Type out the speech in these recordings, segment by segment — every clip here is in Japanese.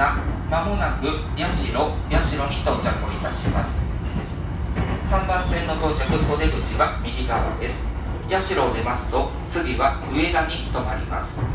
した。まもなく八代八代に到着をいたします。3番線の到着お出口は右側です。八代を出ますと次は上田に停まります。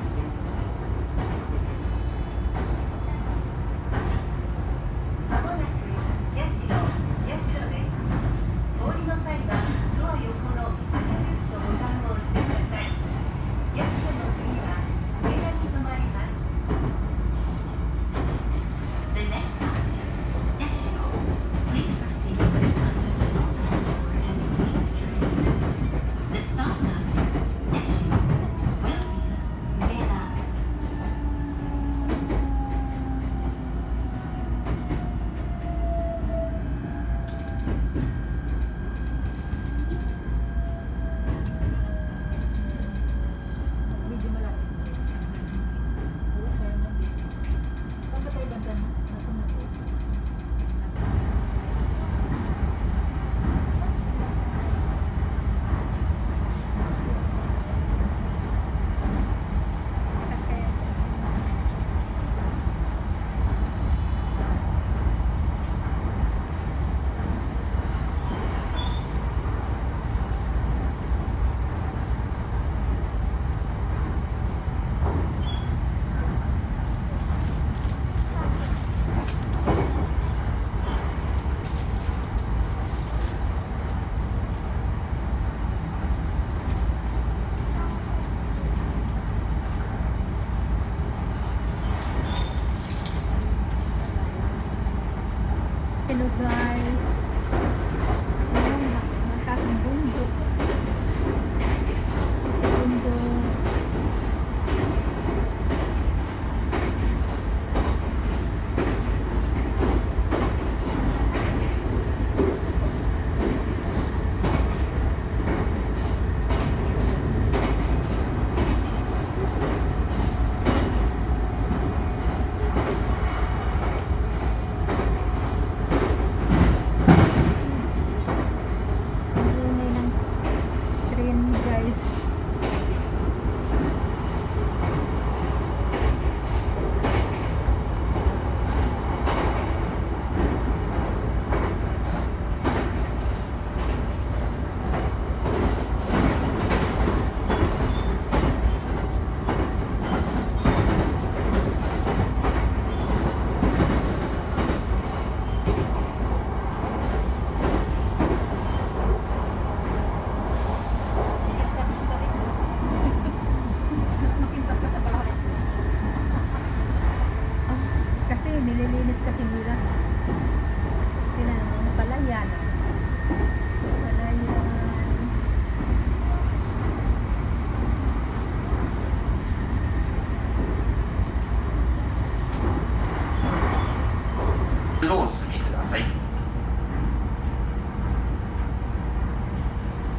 路をお進みください。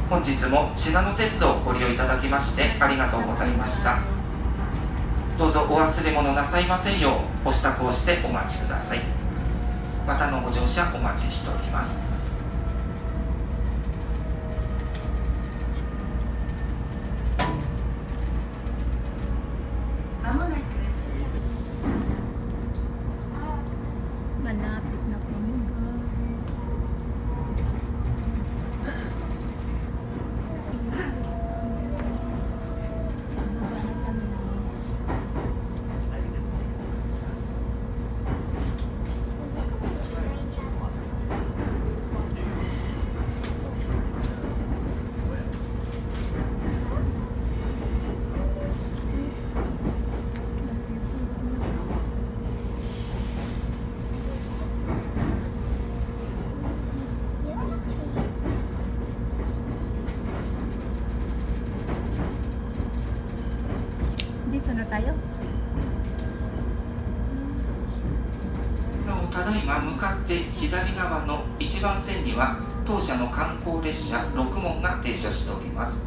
本日も信濃鉄道をご利用いただきましてありがとうございました。どうぞお忘れ物なさいませんようお支度をしてお待ちください。またのご乗車お待ちしております。なおただいま向かって左側の1番線には当社の観光列車6門が停車しております。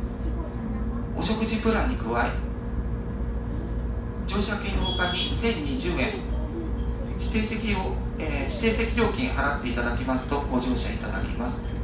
お食事プランに加え乗車券の他に1020円指定席を、えー指定席料金払っていただきますとご乗車いただけます。